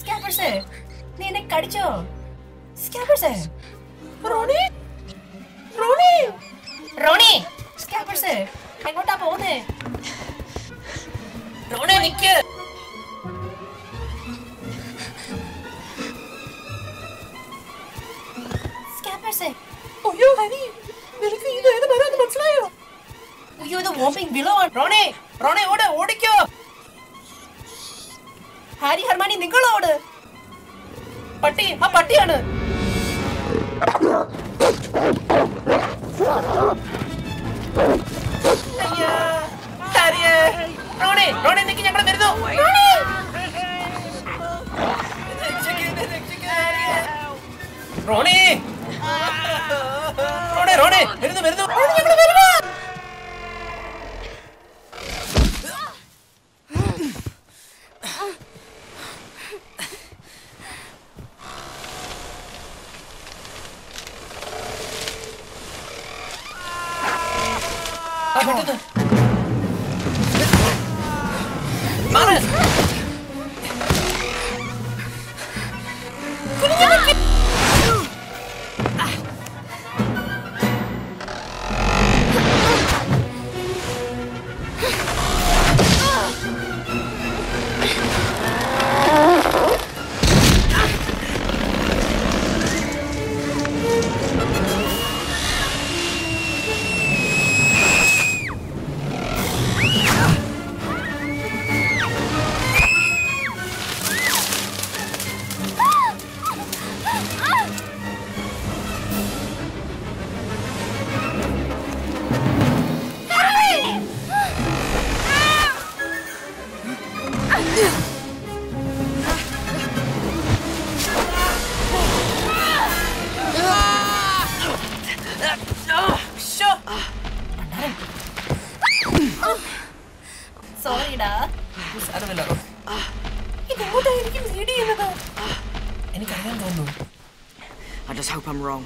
స్కాపర్సే నేనే కడిచో స్కాపర్సే రోని రోని రోని స్కాపర్సే ఎంగోటా పోనే రోని నిక్కే സ്കാപ്പേഴ്സേ അയ്യോ ഹരി നിനക്ക് ഇത് ഏത് മരമെന്ന് മനസ്സിലായോ? അയ്യോ ഇത് വോമിംഗ് വിലോ റോണേ റോണേ ഓട് ഓടിക്കോ. ഹാരി ഹർമാനി നിങ്ങളോട് പട്ടി ആ പട്ടിയാണ്. റോണി റോണി നിക്ക് ഞങ്ങൾ വരുന്നു റോണി. റോണി റോണി വരുന്നു വരുന്നു റോണി സോറിടാ സാരമില്ല ഇതെങ്ങോട്ടായിരിക്കും ലീഡ് ചെയ്യുന്നത് എനിക്കറിയാൻ തോന്നുന്നു I just hope I'm wrong.